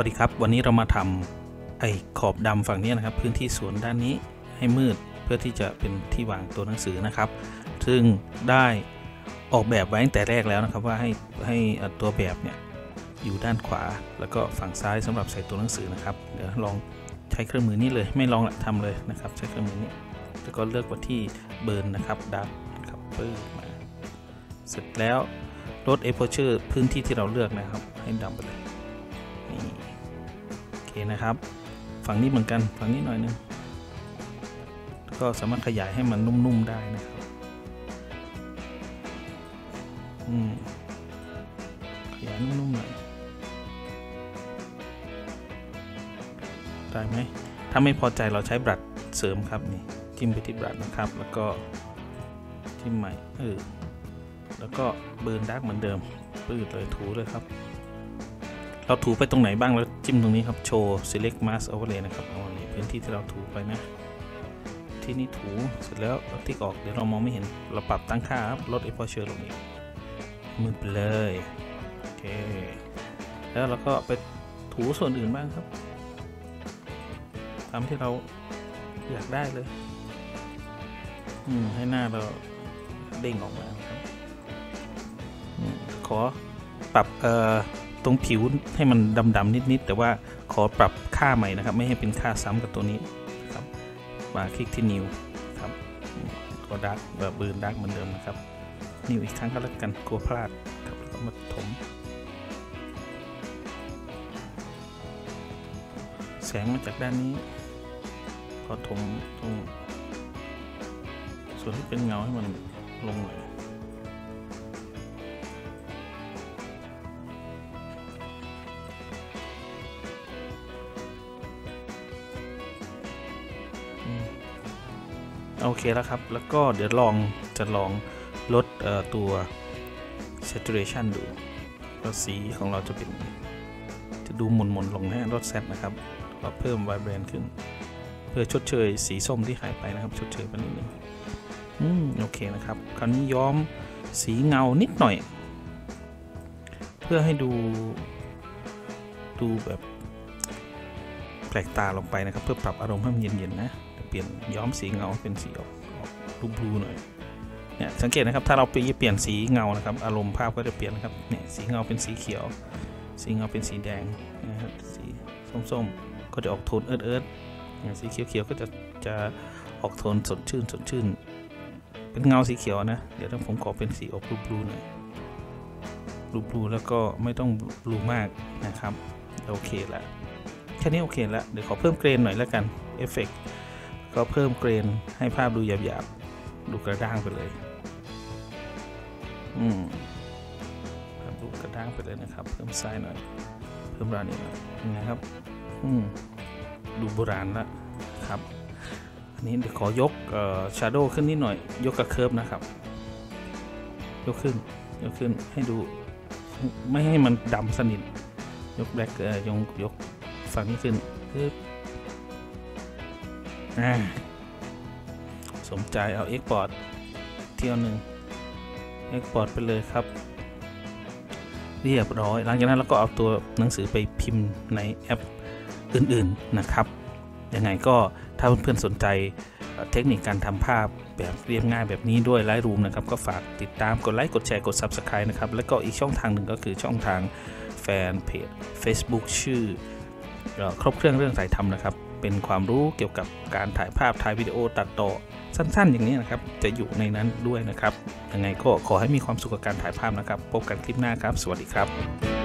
วัสดีครับวันนี้เรามาทำไอ้ขอบดำฝั่งนี้นะครับ พื้นที่สวนด้านนี้ให้มืดเพื่อที่จะเป็นที่วางตัวหนังสือนะครับ ซึ่งได้ออกแบบไว้ตั้งแต่แรกแล้วนะครับว่าให้ให้ตัวแบบเนี่ยอยู่ด้านขวา แล้วก็ฝั่งซ้ายสำหรับใส่ตัวหนังสือนะครับเดี๋ยวลองใช้เครื่องมือนี้เลย ไม่ลองละทำเลยนะครับ ใช้เครื่องมือนี้แล้วก็เลือกว่าที่เบิร์นนะครับดับครับปื้มาเสร็จแล้วลดเอ p พ r เ u r e พื้นที่ที่เราเลือกนะครับ ให้ดำไปเลย เคนะครับ ฝั่งนี้เหมือนกันฝั่งนี้หน่อยนึงก็สามารถขยายให้มันนุ่มๆได้นะครับอืมขยายนุ่มๆหน่อยได้ไหมถ้าไม่พอใจเราใช้บรัดเสริมครับนี่จิ้มไปที่บรัดนะครับ แล้วก็จิ้มใหม่เออแล้วก็เบิร์นดักเหมือนเดิมปืดเลยถูเลยครับ เราถูไปตรงไหนบ้างแล้วจิ้มตรงนี้ครับโชว์ select mask overlay นะครับเอาอันนี้พื้นที่ที่เราถูไปนะ ที่นี่ถูเสร็จแล้วเราติ๊กออกเดี๋ยวเรามองไม่เห็นเราปรับตั้งค่าครับลด exposure ลงอีกมืดไปเลยโอเคแล้วเราก็ไปถูส่วนอื่นบ้างครับตามที่เราอยากได้เลย อืมให้หน้าเราเด้งออกมาครับขอปรับเอ่อ ตรงผิวให้มันดำๆนิดๆ แต่ว่าขอปรับค่าใหม่นะครับ ไม่ให้เป็นค่าซ้ำกับตัวนี้ครับมาคลิกที่นิวครับก็ดักแบบบืนดักเหมือนเดิมนะครับนิวอีกครั้งก็แล้วกันกลัวพลาดครับแล้วก็มาถม แสงมาจากด้านนี้พอถมตรงส่วนที่เป็นเงาให้มันลงหน่อย โอเคแล้วครับ แล้วก็เดี๋ยวลองจะลองลดตัว saturation ดูว่าสีของเราจะเป็น จะดูหมุนๆลงนะลดแซตนะครับเราเพิ่ม vibrant ขึ้น เพื่อชดเชยสีส้มที่หายไปนะครับ ชดเชยไปนิดนึงอืมโอเคนะครับ คราวนี้ย้อมสีเงานิดหน่อย เพื่อให้ดูดูแบบแปลกตาลงไปนะครับ เพื่อปรับอารมณ์ให้มันเย็นๆนะ เปลี่ยนย้อมสีเงาเป็นสีออกออกบลูหน่อยเนี่ยสังเกตนะครับถ้าเราไปเปลี่ยนสีเงานะครับ อารมณ์ภาพก็จะเปลี่ยนนะครับเนี่ยสีเงาเป็นสีเขียว สีเงาเป็นสีแดงนะครับสีส้มๆก็จะออกโทนเอิร์ดๆอย่างสีเขียวๆก็จะจะออกโทนสดชื่นสดชื่น เป็นเงาสีเขียวนะ เดี๋ยวผมขอเป็นสีออกบลูๆหน่อยบลูๆแล้วก็ไม่ต้องบลูมากนะครับโอเคละแค่นี้โอเคละเดี๋ยวขอเพิ่มเกรนหน่อยแล้วกันเอฟเฟกต์ ก็เพิ่ม grain ให้ภาพดูหยาบๆ ดูกระด้างไปเลย อืมภาพดูกระด้างไปเลยนะครับ เพิ่มไซส์หน่อย เพิ่ม roughness อีกหน่อยยังไงครับ อืมดูโบราณละครับ อันนี้เดี๋ยวขอยกเอ่อ shadow ขึ้นนิดหน่อย ยกกับ curve นะครับ ยกขึ้น ยกขึ้นให้ดู ไม่ให้มันดำสนิท ยกแบล็กเอ่อยกยกฝั่งนี้ขึ้นปึ๊บ สมใจเอา Export เที่ยวหนึ่ง Export ไปเลยครับ เรียบร้อย หลังจากนั้นเราก็เอาตัวหนังสือไปพิมพ์ในแอปอื่นๆนะครับ ยังไงก็ถ้าเพื่อนๆสนใจเทคนิคการทำภาพแบบเรียบง่ายแบบนี้ด้วย Lightroom นะครับ ก็ฝากติดตามกดไลค์ กดแชร์ กด Subscribe นะครับ แล้วก็อีกช่องทางหนึ่งก็คือช่องทางแฟนเพจ Facebook ชื่อเอ่อครบเครื่องเรื่องถ่ายทำนะครับ เป็นความรู้เกี่ยวกับการถ่ายภาพถ่ายวิดีโอตัดต่อสั้นๆ อย่างนี้นะครับ จะอยู่ในนั้นด้วยนะครับ ยังไงก็ขอให้มีความสุขกับการถ่ายภาพนะครับ พบกันคลิปหน้าครับ สวัสดีครับ